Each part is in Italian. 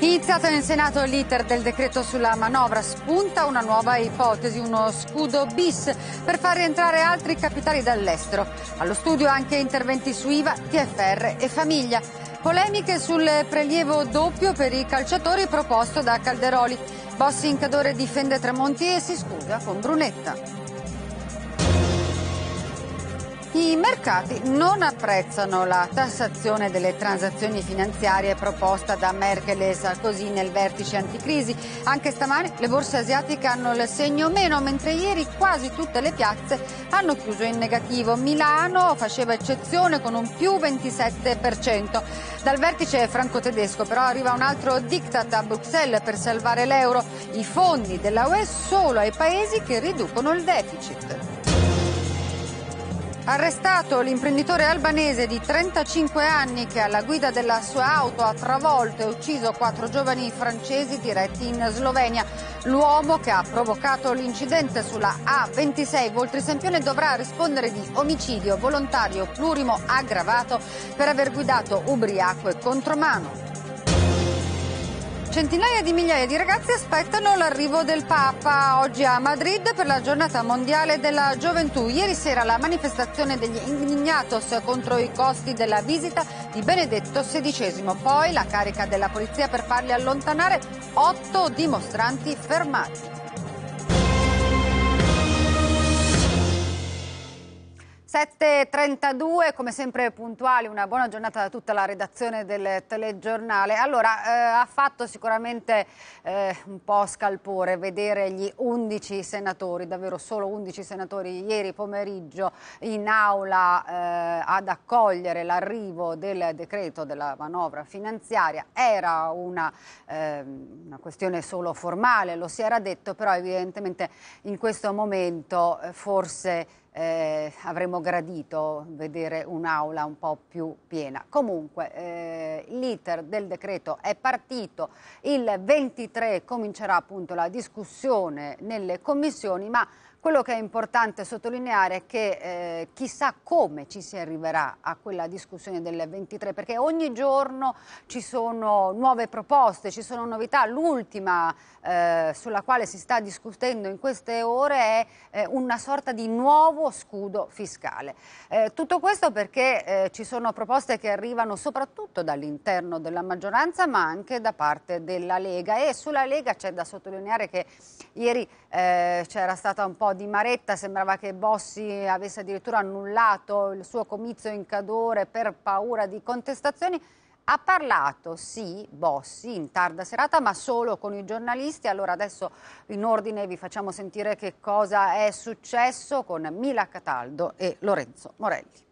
Iniziato in Senato l'iter del decreto sulla manovra, spunta una nuova ipotesi, uno scudo bis per far rientrare altri capitali dall'estero. Allo studio anche interventi su IVA, TFR e famiglia. Polemiche sul prelievo doppio per i calciatori proposto da Calderoli. Bossi in Cadore difende Tremonti e si scusa con Brunetta. I mercati non apprezzano la tassazione delle transazioni finanziarie proposta da Merkel e Sarkozy nel vertice anticrisi. Anche stamani le borse asiatiche hanno il segno meno, mentre ieri quasi tutte le piazze hanno chiuso in negativo. Milano faceva eccezione con un più 27%. Dal vertice franco-tedesco però arriva un altro diktat a Bruxelles per salvare l'euro, i fondi della UE solo ai paesi che riducono il deficit. Arrestato l'imprenditore albanese di 35 anni che alla guida della sua auto ha travolto e ucciso quattro giovani francesi diretti in Slovenia. L'uomo che ha provocato l'incidente sulla A26 Voltrisempione dovrà rispondere di omicidio volontario plurimo aggravato per aver guidato ubriaco e contromano. Centinaia di migliaia di ragazzi aspettano l'arrivo del Papa oggi a Madrid per la giornata mondiale della gioventù. Ieri sera la manifestazione degli Indignatos contro i costi della visita di Benedetto XVI. Poi la carica della polizia per farli allontanare otto dimostranti fermati. 7.32, come sempre puntuali, una buona giornata da tutta la redazione del telegiornale. Allora, eh, ha fatto sicuramente eh, un po' scalpore vedere gli 11 senatori, davvero solo 11 senatori, ieri pomeriggio in aula eh, ad accogliere l'arrivo del decreto della manovra finanziaria. Era una, ehm, una, questione solo formale, lo si era detto, però evidentemente in questo momento eh, forse eh, avremmo gradito vedere un'aula un po' più piena. Comunque eh, l'iter del decreto è partito, il 23 comincerà appunto la discussione nelle commissioni, ma quello che è importante sottolineare è che eh, chissà come ci si arriverà a quella discussione del 23, perché ogni giorno ci sono nuove proposte, ci sono novità. L'ultima eh, sulla quale si sta discutendo in queste ore è eh, una sorta di nuovo scudo fiscale. Eh, tutto questo perché eh, ci sono proposte che arrivano soprattutto dall'interno della maggioranza, ma anche da parte della Lega. E sulla Lega c'è da sottolineare che ieri eh, c'era stata un po' di Maretta, sembrava che Bossi avesse addirittura annullato il suo comizio in Cadore per paura di contestazioni. Ha parlato, sì, Bossi, in tarda serata, ma solo con i giornalisti. Allora adesso in ordine vi facciamo sentire che cosa è successo con Mila Cataldo e Lorenzo Morelli.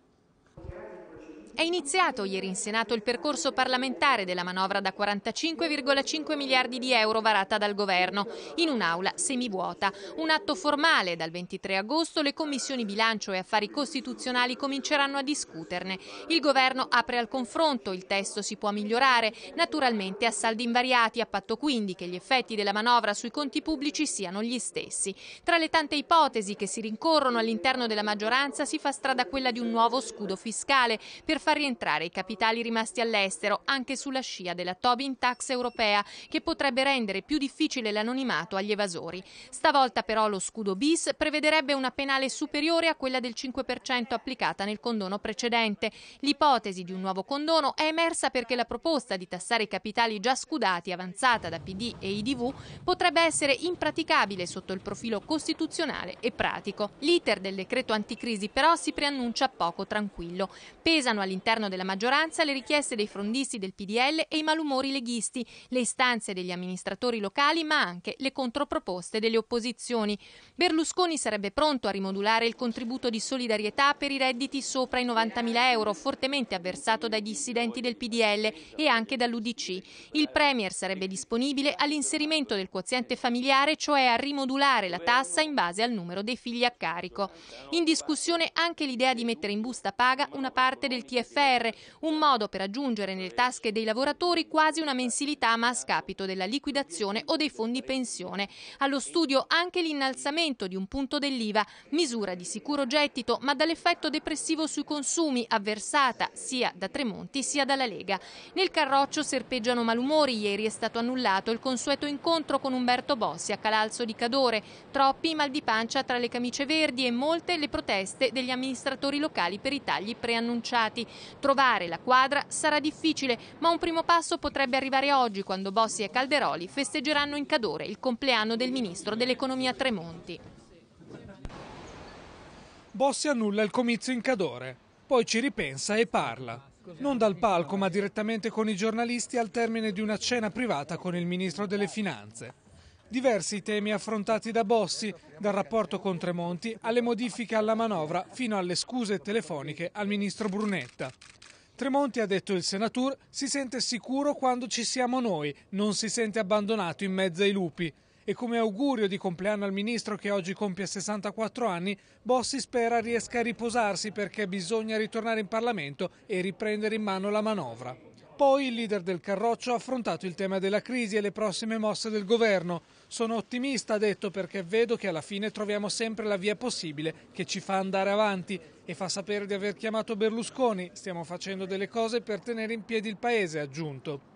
È iniziato ieri in Senato il percorso parlamentare della manovra da 45,5 miliardi di euro varata dal governo, in un'aula semivuota. Un atto formale, dal 23 agosto le commissioni bilancio e affari costituzionali cominceranno a discuterne. Il governo apre al confronto, il testo si può migliorare, naturalmente a saldi invariati, a patto quindi che gli effetti della manovra sui conti pubblici siano gli stessi. Tra le tante ipotesi che si rincorrono all'interno della maggioranza si fa strada quella di un nuovo scudo fiscale per far rientrare i capitali rimasti all'estero anche sulla scia della Tobin Tax europea che potrebbe rendere più difficile l'anonimato agli evasori. Stavolta però lo scudo bis prevederebbe una penale superiore a quella del 5% applicata nel condono precedente. L'ipotesi di un nuovo condono è emersa perché la proposta di tassare i capitali già scudati avanzata da PD e IDV potrebbe essere impraticabile sotto il profilo costituzionale e pratico. L'iter del decreto anticrisi però si preannuncia poco tranquillo. Pesano all'interno all'interno della maggioranza le richieste dei frondisti del PDL e i malumori leghisti, le istanze degli amministratori locali, ma anche le controproposte delle opposizioni. Berlusconi sarebbe pronto a rimodulare il contributo di solidarietà per i redditi sopra i 90.000 euro, fortemente avversato dai dissidenti del PDL e anche dall'UDC. Il Premier sarebbe disponibile all'inserimento del quoziente familiare, cioè a rimodulare la tassa in base al numero dei figli a carico. In discussione anche l'idea di mettere in busta paga una parte del TFR TFR, un modo per aggiungere nelle tasche dei lavoratori quasi una mensilità ma a scapito della liquidazione o dei fondi pensione. Allo studio anche l'innalzamento di un punto dell'IVA, misura di sicuro gettito ma dall'effetto depressivo sui consumi avversata sia da Tremonti sia dalla Lega. Nel Carroccio serpeggiano malumori, ieri è stato annullato il consueto incontro con Umberto Bossi a Calalzo di Cadore, troppi mal di pancia tra le camicie verdi e molte le proteste degli amministratori locali per i tagli preannunciati. Trovare la quadra sarà difficile, ma un primo passo potrebbe arrivare oggi quando Bossi e Calderoli festeggeranno in Cadore il compleanno del ministro dell'economia Tremonti. Bossi annulla il comizio in Cadore, poi ci ripensa e parla. Non dal palco, ma direttamente con i giornalisti al termine di una cena privata con il ministro delle Finanze. Diversi temi affrontati da Bossi, dal rapporto con Tremonti alle modifiche alla manovra fino alle scuse telefoniche al ministro Brunetta. Tremonti ha detto il senatur si sente sicuro quando ci siamo noi, non si sente abbandonato in mezzo ai lupi. E come augurio di compleanno al ministro che oggi compie 64 anni, Bossi spera riesca a riposarsi perché bisogna ritornare in Parlamento e riprendere in mano la manovra. Poi il leader del Carroccio ha affrontato il tema della crisi e le prossime mosse del governo. Sono ottimista, ha detto, perché vedo che alla fine troviamo sempre la via possibile che ci fa andare avanti e fa sapere di aver chiamato Berlusconi. Stiamo facendo delle cose per tenere in piedi il paese, ha aggiunto.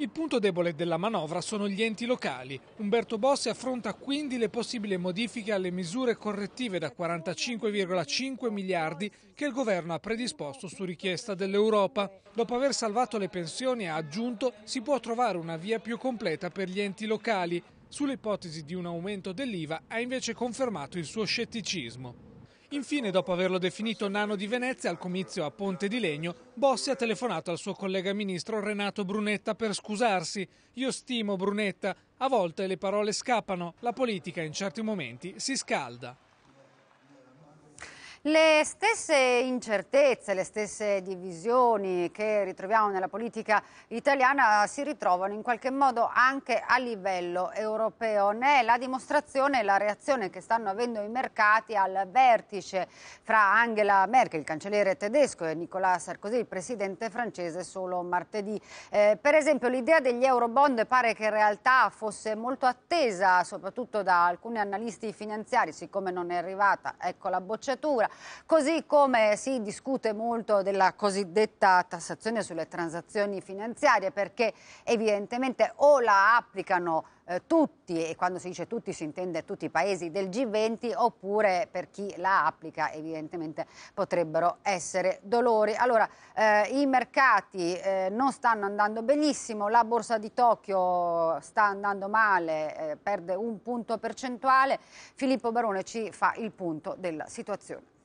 Il punto debole della manovra sono gli enti locali. Umberto Bossi affronta quindi le possibili modifiche alle misure correttive da 45,5 miliardi che il governo ha predisposto su richiesta dell'Europa. Dopo aver salvato le pensioni, ha aggiunto, si può trovare una via più completa per gli enti locali. Sulle ipotesi di un aumento dell'IVA ha invece confermato il suo scetticismo. Infine, dopo averlo definito nano di Venezia al comizio a Ponte di Legno, Bossi ha telefonato al suo collega ministro Renato Brunetta per scusarsi. Io stimo Brunetta, a volte le parole scappano, la politica in certi momenti si scalda. Le stesse incertezze, le stesse divisioni che ritroviamo nella politica italiana si ritrovano in qualche modo anche a livello europeo. Ne è la dimostrazione la reazione che stanno avendo i mercati al vertice fra Angela Merkel, il cancelliere tedesco, e Nicolas Sarkozy, il presidente francese, solo martedì. Eh, per esempio l'idea degli eurobond pare che in realtà fosse molto attesa, soprattutto da alcuni analisti finanziari, siccome non è arrivata, ecco la bocciatura così come si discute molto della cosiddetta tassazione sulle transazioni finanziarie perché evidentemente o la applicano eh, tutti, e quando si dice tutti si intende tutti i paesi del G20, oppure per chi la applica evidentemente potrebbero essere dolori. Allora, eh, i mercati eh, non stanno andando benissimo, la borsa di Tokyo sta andando male, eh, perde un punto percentuale. Filippo Barone ci fa il punto della situazione.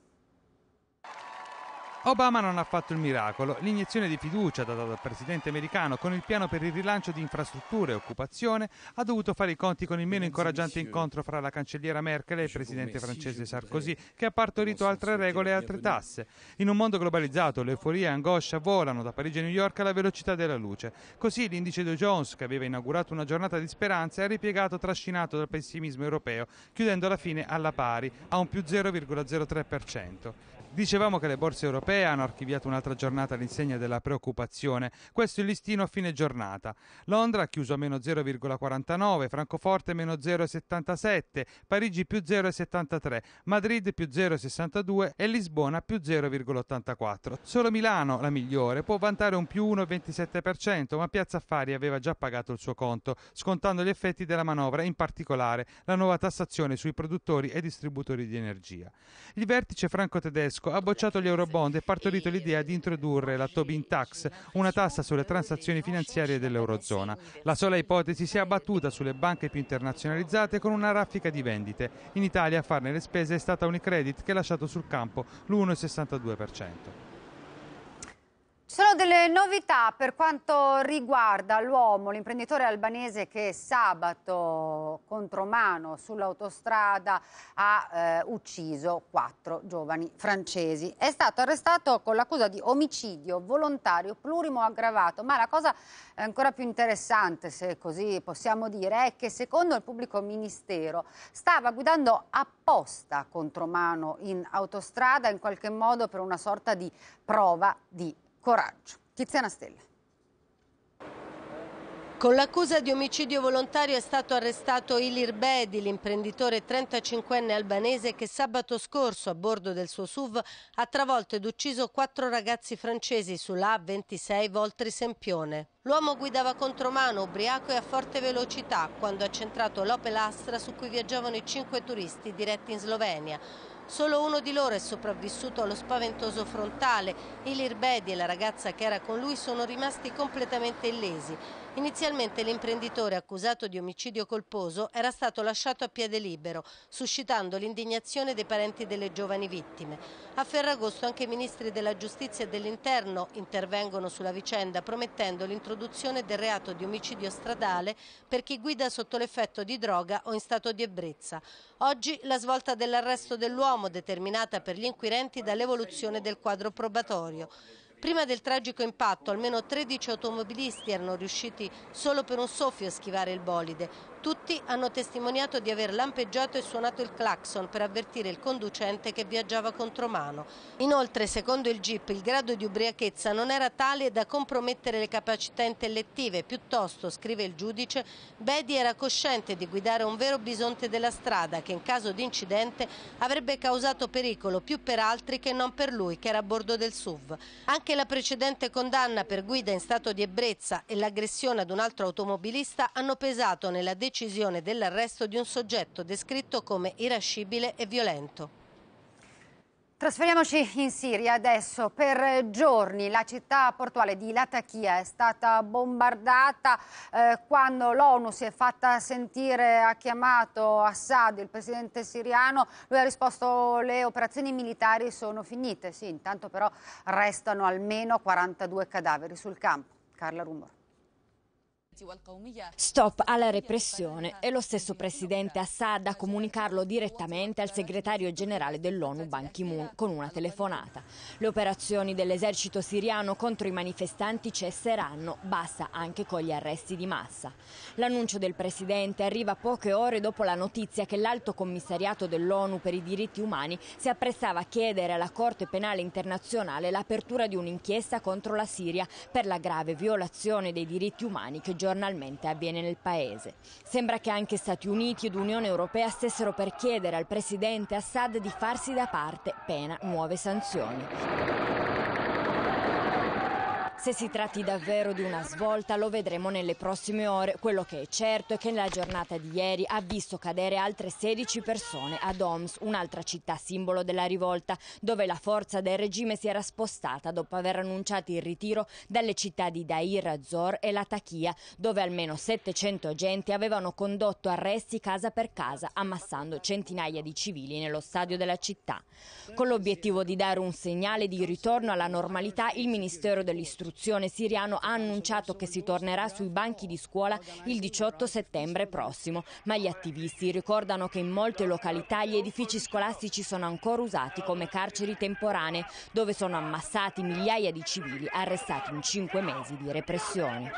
Obama non ha fatto il miracolo. L'iniezione di fiducia data dal presidente americano con il piano per il rilancio di infrastrutture e occupazione ha dovuto fare i conti con il meno incoraggiante incontro fra la cancelliera Merkel e il presidente francese Sarkozy, che ha partorito altre regole e altre tasse. In un mondo globalizzato, l'euforia e angoscia volano da Parigi a New York alla velocità della luce. Così l'indice Dow Jones, che aveva inaugurato una giornata di speranza, è ripiegato trascinato dal pessimismo europeo, chiudendo alla fine alla pari, a un più 0,03%. Dicevamo che le borse europee hanno archiviato un'altra giornata all'insegna della preoccupazione. Questo è il listino a fine giornata. Londra ha chiuso a meno 0,49, Francoforte meno 0,77, Parigi più 0,73, Madrid più 0,62 e Lisbona più 0,84. Solo Milano, la migliore, può vantare un più 1,27%, ma Piazza Affari aveva già pagato il suo conto, scontando gli effetti della manovra, in particolare la nuova tassazione sui produttori e distributori di energia. Il vertice franco-tedesco tedesco ha bocciato gli eurobond e partorito l'idea di introdurre la Tobin Tax, una tassa sulle transazioni finanziarie dell'Eurozona. La sola ipotesi si è abbattuta sulle banche più internazionalizzate con una raffica di vendite. In Italia a farne le spese è stata Unicredit che ha lasciato sul campo l'1,62%. Sono delle novità per quanto riguarda l'uomo, l'imprenditore albanese che sabato contro mano sull'autostrada ha eh, ucciso quattro giovani francesi. È stato arrestato con l'accusa di omicidio volontario plurimo aggravato, ma la cosa ancora più interessante, se così possiamo dire, è che secondo il pubblico ministero stava guidando apposta contro mano in autostrada in qualche modo per una sorta di prova di coraggio. Tiziana Stella. Con l'accusa di omicidio volontario è stato arrestato Ilir Bedi, l'imprenditore 35enne albanese che sabato scorso a bordo del suo SUV ha travolto ed ucciso quattro ragazzi francesi sulla A26 Voltri Sempione. L'uomo guidava contromano, ubriaco e a forte velocità quando ha centrato l'Opel Astra su cui viaggiavano i cinque turisti diretti in Slovenia. Solo uno di loro è sopravvissuto allo spaventoso frontale. Ilir Bedi e la ragazza che era con lui sono rimasti completamente illesi. Inizialmente l'imprenditore accusato di omicidio colposo era stato lasciato a piede libero, suscitando l'indignazione dei parenti delle giovani vittime. A Ferragosto anche i ministri della giustizia e dell'interno intervengono sulla vicenda promettendo l'introduzione del reato di omicidio stradale per chi guida sotto l'effetto di droga o in stato di ebbrezza. Oggi la svolta dell'arresto dell'uomo determinata per gli inquirenti dall'evoluzione del quadro probatorio. Prima del tragico impatto almeno 13 automobilisti erano riusciti solo per un soffio a schivare il bolide. Tutti hanno testimoniato di aver lampeggiato e suonato il clacson per avvertire il conducente che viaggiava contromano. Inoltre, secondo il GIP, il grado di ubriachezza non era tale da compromettere le capacità intellettive, piuttosto, scrive il giudice, Bedi era cosciente di guidare un vero bisonte della strada che in caso di incidente avrebbe causato pericolo più per altri che non per lui che era a bordo del SUV. Anche la precedente condanna per guida in stato di ebbrezza e l'aggressione ad un altro automobilista hanno pesato nella decisione decisione dell'arresto di un soggetto descritto come irascibile e violento. Trasferiamoci in Siria adesso. Per giorni la città portuale di Latakia è stata bombardata. Eh, quando l'ONU si è fatta sentire, ha chiamato Assad, il presidente siriano, lui ha risposto le operazioni militari sono finite. Sì, intanto però restano almeno 42 cadaveri sul campo. Carla Rumor. Stop alla repressione e lo stesso presidente Assad a comunicarlo direttamente al segretario generale dell'ONU Ban Ki-moon con una telefonata. Le operazioni dell'esercito siriano contro i manifestanti cesseranno, basta anche con gli arresti di massa. L'annuncio del presidente arriva poche ore dopo la notizia che l'Alto Commissariato dell'ONU per i diritti umani si apprestava a chiedere alla Corte Penale Internazionale l'apertura di un'inchiesta contro la Siria per la grave violazione dei diritti umani che giornalmente avviene nel paese. Sembra che anche Stati Uniti ed Unione Europea stessero per chiedere al presidente Assad di farsi da parte, pena nuove sanzioni. Se si tratti davvero di una svolta lo vedremo nelle prossime ore. Quello che è certo è che nella giornata di ieri ha visto cadere altre 16 persone ad Homs, un'altra città simbolo della rivolta, dove la forza del regime si era spostata dopo aver annunciato il ritiro dalle città di Dair Azor e Latakia, dove almeno 700 agenti avevano condotto arresti casa per casa, ammassando centinaia di civili nello stadio della città. Con l'obiettivo di dare un segnale di ritorno alla normalità, il Ministero dell'Istruzione dell'istruzione siriano ha annunciato che si tornerà sui banchi di scuola il 18 settembre prossimo, ma gli attivisti ricordano che in molte località gli edifici scolastici sono ancora usati come carceri temporanee, dove sono ammassati migliaia di civili arrestati in cinque mesi di repressione.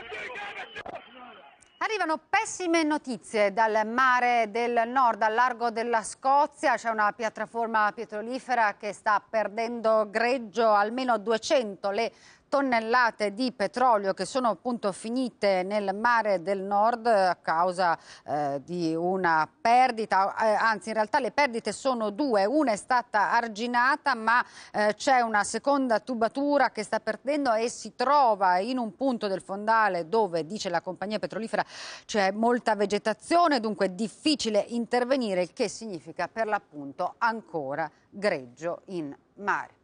Arrivano pessime notizie dal mare del nord, al largo della Scozia. C'è una piattaforma petrolifera che sta perdendo greggio, almeno 200 le tonnellate di petrolio che sono appunto finite nel mare del nord a causa eh, di una perdita, eh, anzi in realtà le perdite sono due, una è stata arginata ma eh, c'è una seconda tubatura che sta perdendo e si trova in un punto del fondale dove, dice la compagnia petrolifera, c'è molta vegetazione, dunque è difficile intervenire, il che significa per l'appunto ancora greggio in mare.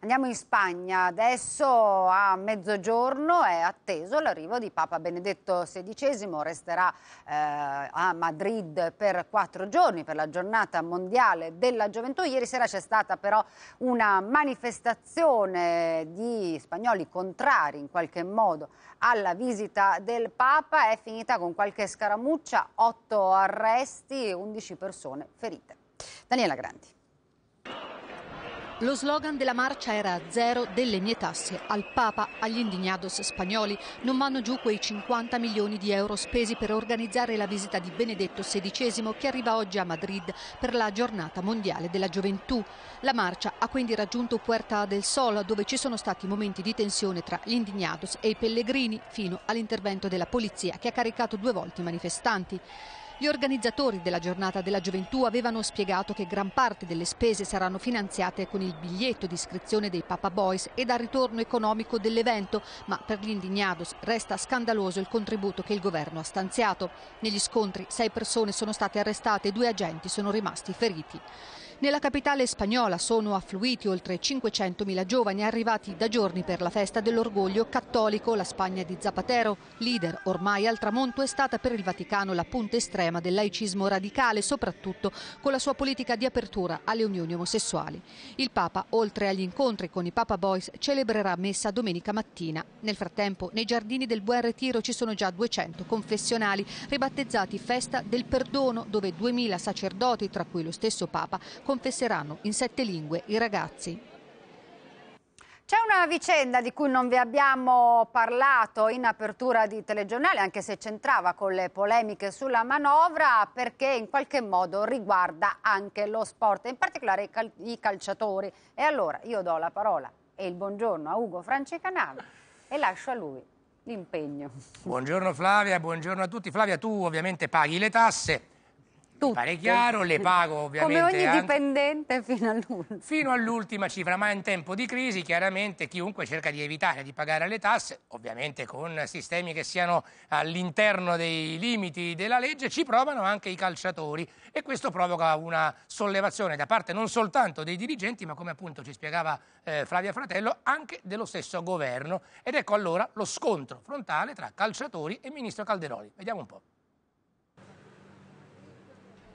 Andiamo in Spagna, adesso a mezzogiorno è atteso l'arrivo di Papa Benedetto XVI, resterà eh, a Madrid per quattro giorni per la giornata mondiale della gioventù. Ieri sera c'è stata però una manifestazione di spagnoli contrari in qualche modo alla visita del Papa, è finita con qualche scaramuccia, otto arresti e undici persone ferite. Daniela Grandi. Lo slogan della marcia era zero delle mie tasse. Al Papa, agli indignados spagnoli, non vanno giù quei 50 milioni di euro spesi per organizzare la visita di Benedetto XVI che arriva oggi a Madrid per la giornata mondiale della gioventù. La marcia ha quindi raggiunto Puerta del Sol dove ci sono stati momenti di tensione tra gli indignados e i pellegrini fino all'intervento della polizia che ha caricato due volte i manifestanti. Gli organizzatori della giornata della gioventù avevano spiegato che gran parte delle spese saranno finanziate con il biglietto di iscrizione dei Papa Boys e dal ritorno economico dell'evento, ma per gli indignados resta scandaloso il contributo che il governo ha stanziato. Negli scontri sei persone sono state arrestate e due agenti sono rimasti feriti. Nella capitale spagnola sono affluiti oltre 500.000 giovani arrivati da giorni per la festa dell'orgoglio cattolico. La Spagna di Zapatero, leader ormai al tramonto, è stata per il Vaticano la punta estrema del laicismo radicale, soprattutto con la sua politica di apertura alle unioni omosessuali. Il Papa, oltre agli incontri con i Papa Boys, celebrerà messa domenica mattina. Nel frattempo, nei giardini del Buen Retiro ci sono già 200 confessionali ribattezzati Festa del Perdono, dove 2000 sacerdoti, tra cui lo stesso Papa, confesseranno in sette lingue i ragazzi. C'è una vicenda di cui non vi abbiamo parlato in apertura di telegiornale, anche se c'entrava con le polemiche sulla manovra, perché in qualche modo riguarda anche lo sport, in particolare i, cal i calciatori. E allora io do la parola e il buongiorno a Ugo Francicanava e lascio a lui l'impegno. Buongiorno Flavia, buongiorno a tutti. Flavia, tu ovviamente paghi le tasse Tutte. Pare chiaro, le pago ovviamente. Come ogni anche... dipendente fino all'ultima. Fino all'ultima cifra, ma in tempo di crisi chiaramente chiunque cerca di evitare di pagare le tasse, ovviamente con sistemi che siano all'interno dei limiti della legge, ci provano anche i calciatori e questo provoca una sollevazione da parte non soltanto dei dirigenti, ma come appunto ci spiegava eh, Flavia Fratello, anche dello stesso governo. Ed ecco allora lo scontro frontale tra calciatori e ministro Calderoli. Vediamo un po'.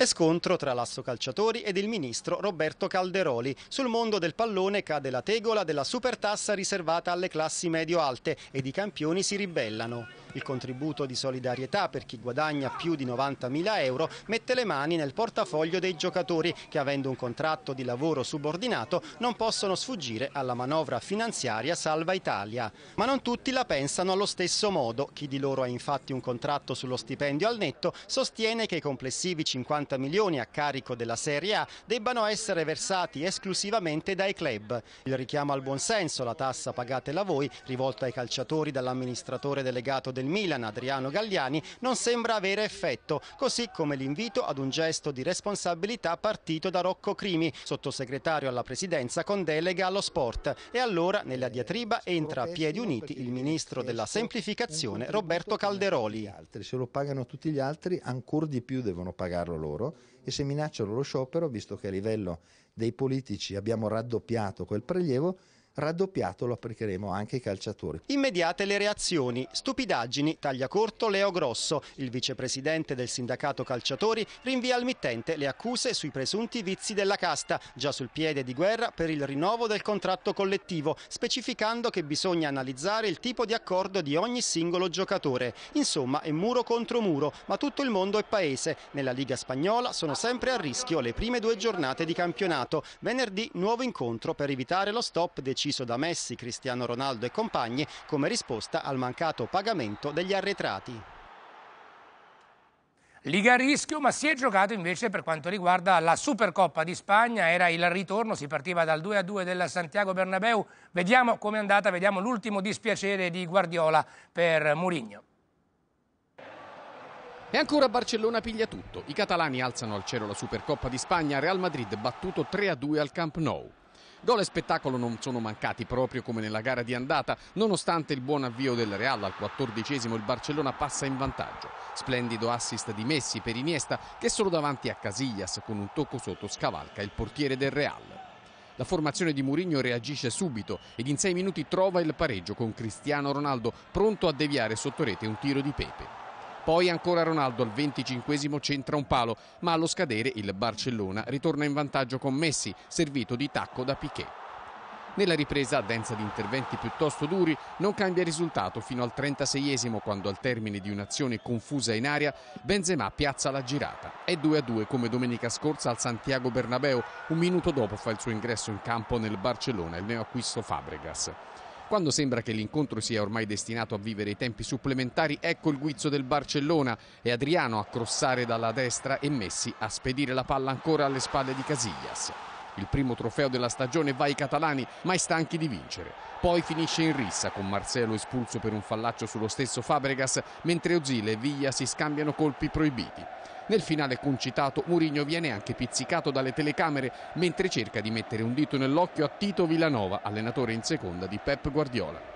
E scontro tra l'asso calciatori ed il ministro Roberto Calderoli. Sul mondo del pallone cade la tegola della supertassa riservata alle classi medio-alte ed i campioni si ribellano. Il contributo di solidarietà per chi guadagna più di 90.000 euro mette le mani nel portafoglio dei giocatori che avendo un contratto di lavoro subordinato non possono sfuggire alla manovra finanziaria Salva Italia. Ma non tutti la pensano allo stesso modo. Chi di loro ha infatti un contratto sullo stipendio al netto sostiene che i complessivi 50 milioni a carico della Serie A debbano essere versati esclusivamente dai club. Il richiamo al buonsenso, la tassa pagatela voi, rivolto ai calciatori dall'amministratore delegato del del Milan Adriano Galliani non sembra avere effetto, così come l'invito ad un gesto di responsabilità partito da Rocco Crimi, sottosegretario alla presidenza con delega allo sport. E allora nella diatriba entra a piedi uniti il ministro della semplificazione Roberto Calderoli. Se lo pagano tutti gli altri, ancora di più devono pagarlo loro e se minacciano lo sciopero, visto che a livello dei politici abbiamo raddoppiato quel prelievo, raddoppiato lo applicheremo anche ai calciatori. Immediate le reazioni. Stupidaggini, taglia corto Leo Grosso. Il vicepresidente del sindacato calciatori rinvia al mittente le accuse sui presunti vizi della casta, già sul piede di guerra per il rinnovo del contratto collettivo, specificando che bisogna analizzare il tipo di accordo di ogni singolo giocatore. Insomma, è muro contro muro, ma tutto il mondo è paese. Nella Liga spagnola sono sempre a rischio le prime due giornate di campionato. Venerdì nuovo incontro per evitare lo stop deciso deciso da Messi, Cristiano Ronaldo e compagni come risposta al mancato pagamento degli arretrati. Liga a rischio, ma si è giocato invece per quanto riguarda la Supercoppa di Spagna, era il ritorno, si partiva dal 2-2 del Santiago Bernabeu, vediamo com'è andata, vediamo l'ultimo dispiacere di Guardiola per Mourinho. E ancora Barcellona piglia tutto, i catalani alzano al cielo la Supercoppa di Spagna, Real Madrid battuto 3-2 al Camp Nou. Gol e spettacolo non sono mancati proprio come nella gara di andata, nonostante il buon avvio del Real al quattordicesimo il Barcellona passa in vantaggio. Splendido assist di Messi per Iniesta che solo davanti a Casillas con un tocco sotto scavalca il portiere del Real. La formazione di Mourinho reagisce subito ed in sei minuti trova il pareggio con Cristiano Ronaldo pronto a deviare sotto rete un tiro di Pepe. Poi ancora Ronaldo al 25 centra un palo, ma allo scadere il Barcellona ritorna in vantaggio con Messi, servito di tacco da Piquet. Nella ripresa, densa di interventi piuttosto duri, non cambia risultato fino al 36esimo quando al termine di un'azione confusa in aria Benzema piazza la girata. È 2-2 come domenica scorsa al Santiago Bernabeu, un minuto dopo fa il suo ingresso in campo nel Barcellona il neoacquisto Fabregas. Quando sembra che l'incontro sia ormai destinato a vivere i tempi supplementari, ecco il guizzo del Barcellona e Adriano a crossare dalla destra e Messi a spedire la palla ancora alle spalle di Casillas. Il primo trofeo della stagione va ai catalani, mai stanchi di vincere. Poi finisce in rissa con Marcelo espulso per un fallaccio sullo stesso Fabregas, mentre Ozile e Viglia si scambiano colpi proibiti. Nel finale concitato Mourinho viene anche pizzicato dalle telecamere mentre cerca di mettere un dito nell'occhio a Tito Villanova, allenatore in seconda di Pep Guardiola.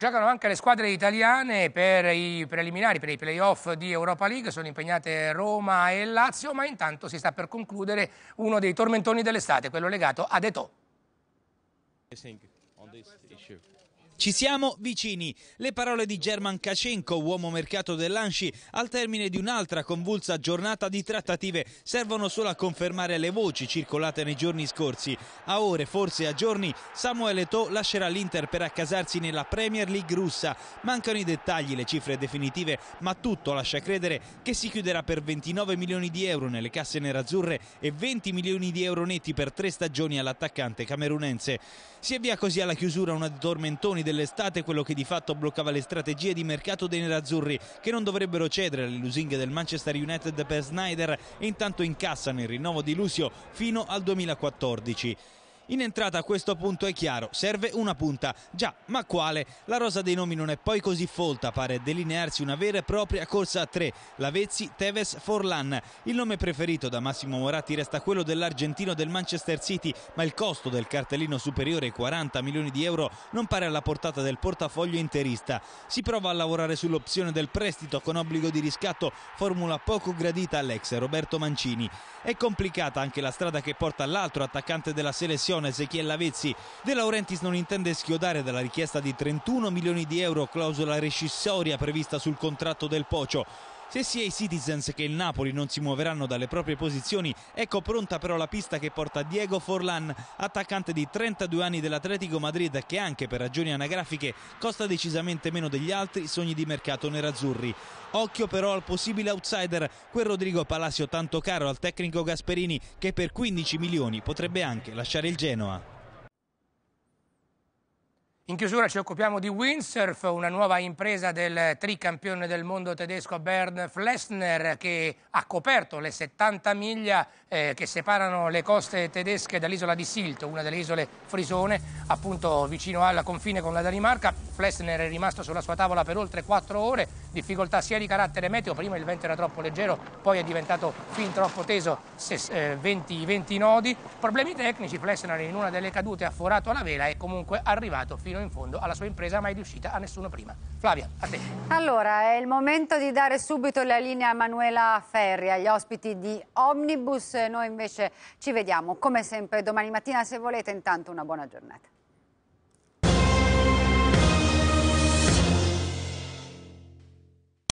Giocano anche le squadre italiane per i preliminari, per i playoff di Europa League, sono impegnate Roma e Lazio, ma intanto si sta per concludere uno dei tormentoni dell'estate, quello legato ad Eto'o. Ci siamo vicini. Le parole di German Kachenko, uomo mercato dell'Anshi, al termine di un'altra convulsa giornata di trattative, servono solo a confermare le voci circolate nei giorni scorsi. A ore, forse a giorni, Samuel Eto'o lascerà l'Inter per accasarsi nella Premier League russa. Mancano i dettagli, le cifre definitive, ma tutto lascia credere che si chiuderà per 29 milioni di euro nelle casse nerazzurre e 20 milioni di euro netti per tre stagioni all'attaccante camerunense. Si avvia così alla chiusura una tormentoni dell'estate, quello che di fatto bloccava le strategie di mercato dei nerazzurri, che non dovrebbero cedere alle lusinghe del Manchester United per Snyder e intanto incassano il rinnovo di Lucio fino al 2014. In entrata a questo punto è chiaro, serve una punta. Già, ma quale? La rosa dei nomi non è poi così folta, pare delinearsi una vera e propria corsa a tre. Lavezzi, Tevez, Forlan. Il nome preferito da Massimo Moratti resta quello dell'argentino del Manchester City, ma il costo del cartellino superiore ai 40 milioni di euro non pare alla portata del portafoglio interista. Si prova a lavorare sull'opzione del prestito con obbligo di riscatto, formula poco gradita all'ex Roberto Mancini. È complicata anche la strada che porta all'altro attaccante della selezione Ezechiel Lavezzi. De Laurentiis non intende schiodare dalla richiesta di 31 milioni di euro clausola rescissoria prevista sul contratto del Pocio. Se sia i Citizens che il Napoli non si muoveranno dalle proprie posizioni, ecco pronta però la pista che porta Diego Forlan, attaccante di 32 anni dell'Atletico Madrid che anche per ragioni anagrafiche costa decisamente meno degli altri sogni di mercato nerazzurri. Occhio però al possibile outsider, quel Rodrigo Palacio tanto caro al tecnico Gasperini che per 15 milioni potrebbe anche lasciare il Genoa. In chiusura ci occupiamo di windsurf, una nuova impresa del tricampione del mondo tedesco Bernd Flessner che ha coperto le 70 miglia eh, che separano le coste tedesche dall'isola di Silt, una delle isole frisone, appunto vicino al confine con la Danimarca. Flessner è rimasto sulla sua tavola per oltre 4 ore, difficoltà sia di carattere meteo, prima il vento era troppo leggero, poi è diventato fin troppo teso, 20, 20 nodi. Problemi tecnici, Flessner in una delle cadute ha forato la vela e comunque arrivato fino in fondo alla sua impresa mai riuscita a nessuno prima. Flavia, a te. Allora, è il momento di dare subito la linea a Manuela Ferri, agli ospiti di Omnibus. Noi invece ci vediamo come sempre domani mattina se volete. Intanto una buona giornata.